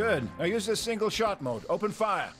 Good. Now use this single shot mode. Open fire.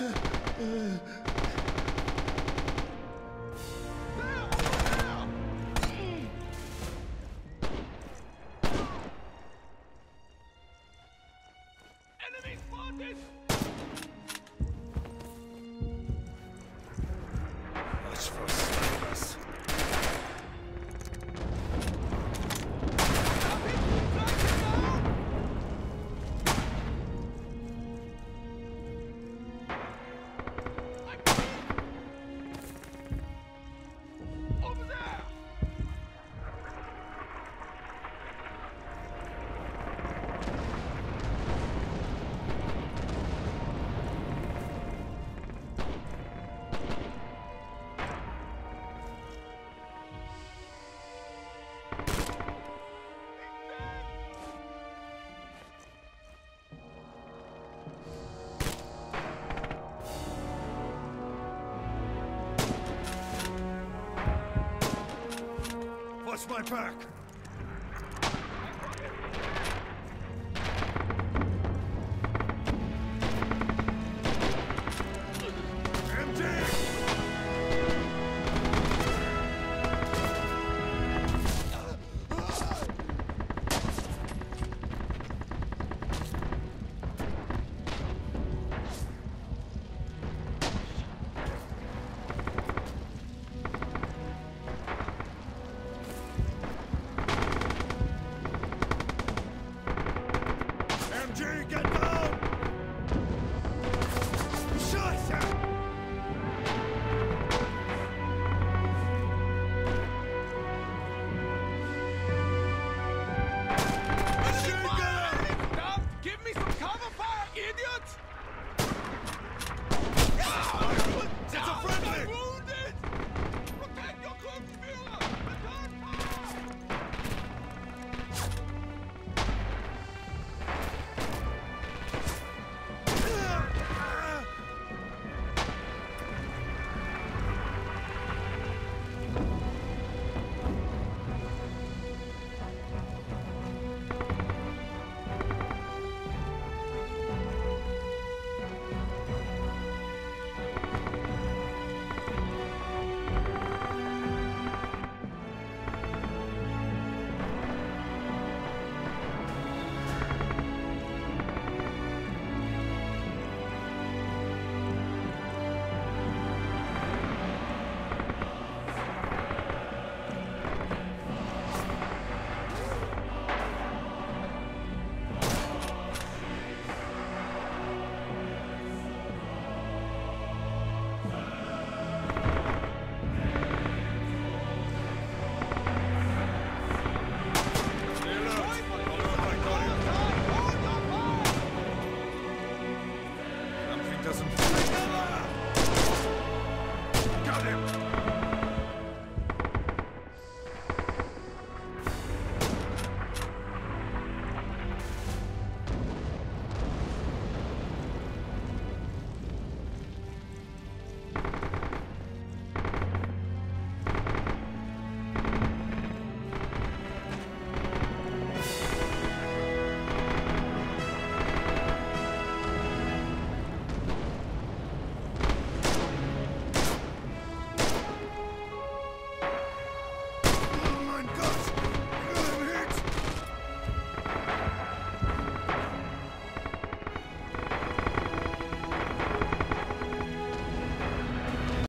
Uh, uh. watch my back!